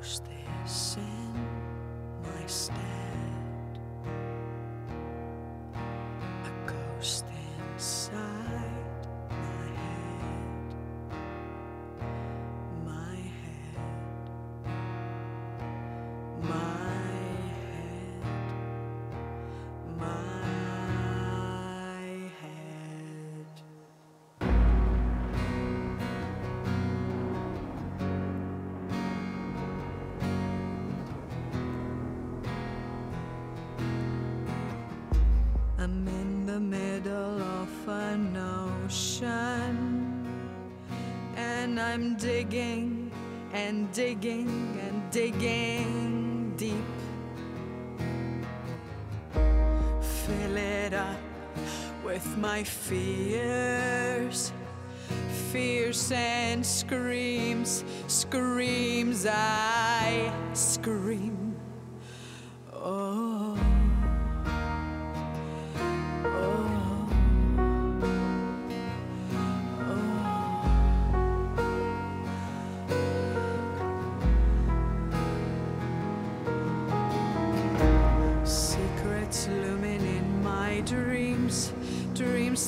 ghost is in my stead. I'm digging and digging and digging deep. Fill it up with my fears, fears and screams, screams. I scream.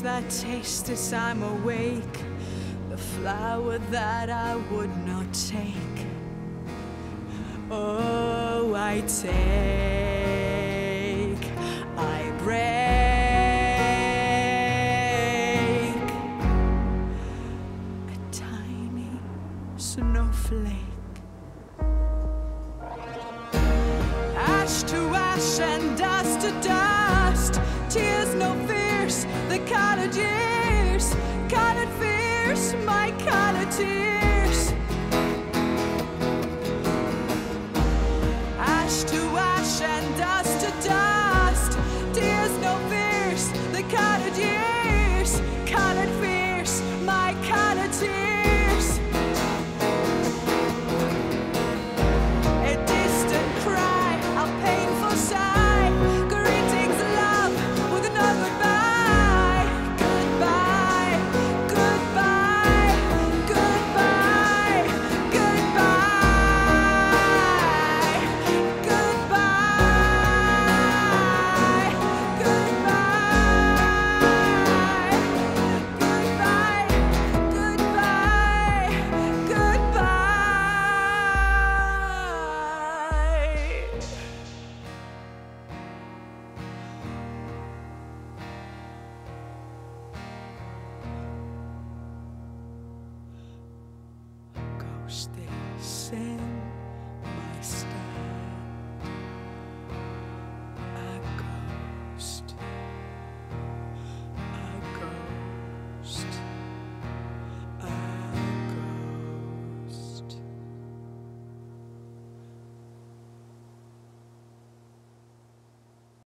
That taste as I'm awake. The flower that I would not take. Oh, I take, I break a tiny snowflake. Ash to ash and dust to dust. Fears, years. Cottage fears, my cottage tears.